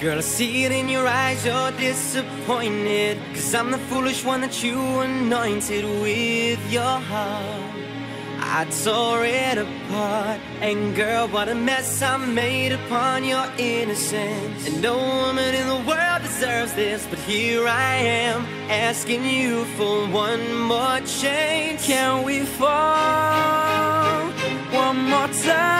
Girl, I see it in your eyes, you're disappointed. Cause I'm the foolish one that you anointed with your heart. I tore it apart. And girl, what a mess I made upon your innocence. And no woman in the world deserves this, but here I am asking you for one more change. Can we fall one more time?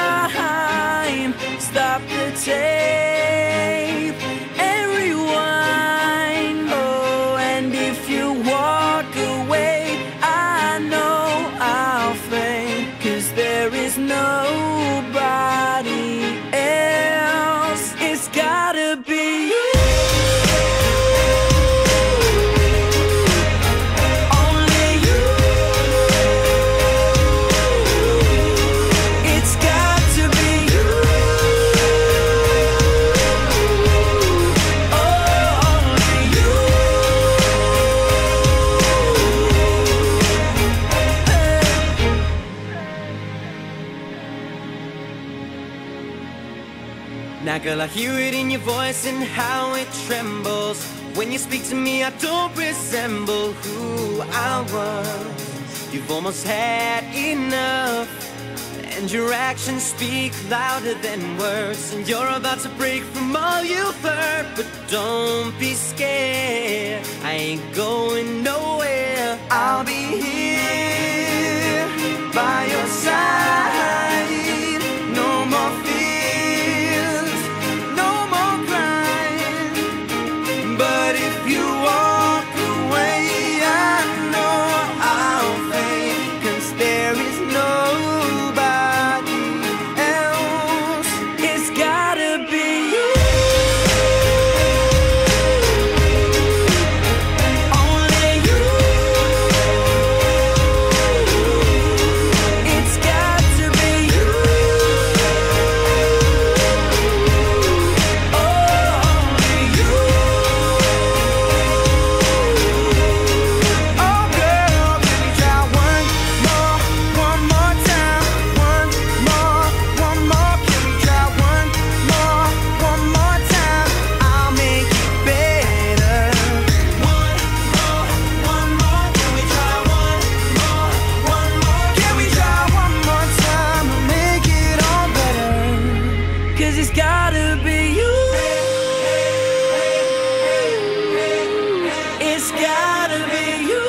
Now, girl, I hear it in your voice and how it trembles. When you speak to me, I don't resemble who I was. You've almost had enough. And your actions speak louder than words. And you're about to break from all you've heard. But don't be scared. I ain't going. if you want. Cause it's gotta be you. It's gotta be you.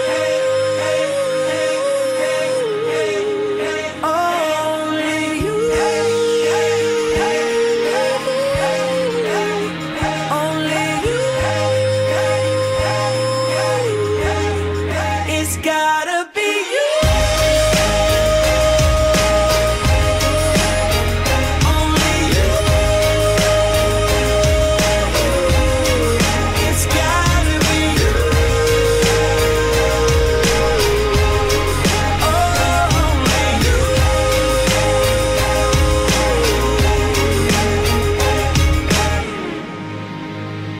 Only you. Only you. It's gotta